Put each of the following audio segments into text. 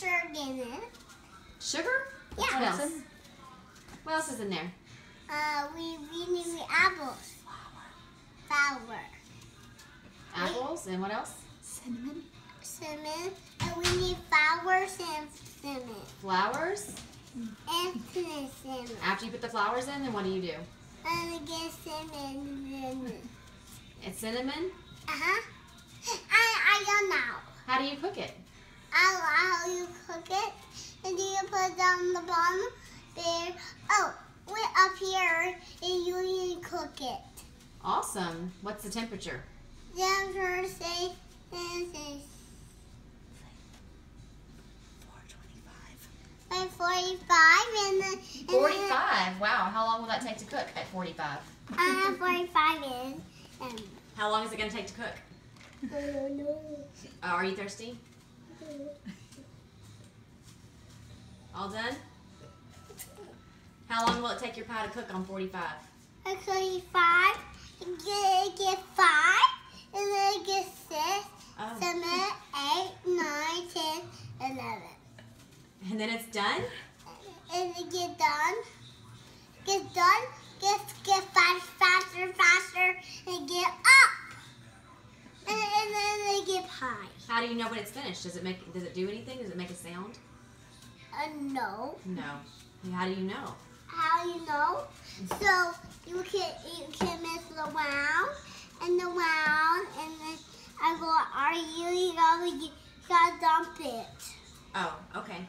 sugar in it. Sugar? Yeah. What else? What else is in there? Uh, we we need the apples. Flour. Apples and what else? Cinnamon. Cinnamon. And we need flowers and cinnamon. Flowers. And cinnamon. After you put the flowers in, then what do you do? And again cinnamon. It's cinnamon. Uh-huh. I, I don't know. How do you cook it? I how you cook it. And then you put it on the bottom there. Oh, we're up here and you need to cook it. Awesome. What's the temperature? Then first say, then say, 425. by 45 and then. and then- 45. Wow. How long will that take to cook at 45? Uh, 45 is. Um, How long is it going to take to cook? I don't know. Uh, are you thirsty? All done? How long will it take your pie to cook on 45? Okay, five. Get, get five. And then get six, Oh. seven, eight, nine, ten, eleven. And then it's done? And then get done. Get done. Get get fast, faster, faster, and get up. And, and then they get pie. How do you know when it's finished? Does it make does it do anything? Does it make a sound? Uh, no. No. How do you know? How you know? So you can you can mess around and around, and then I go, are you? You gotta you gotta dump it. Oh, okay.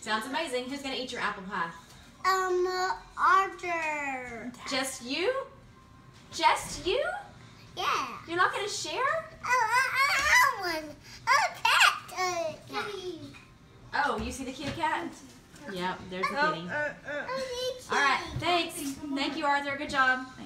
Sounds amazing. Who's gonna eat your apple pie? Um, Arthur. Just you? Just you? Yeah. You're not gonna share? Oh, I, I have one. A pet. Uh, kitty. Oh, you see the kitty cat? Yep, there's the oh, kitty. Uh, uh. Oh, the All right, thanks. Thank you, Arthur. Good job. Thanks.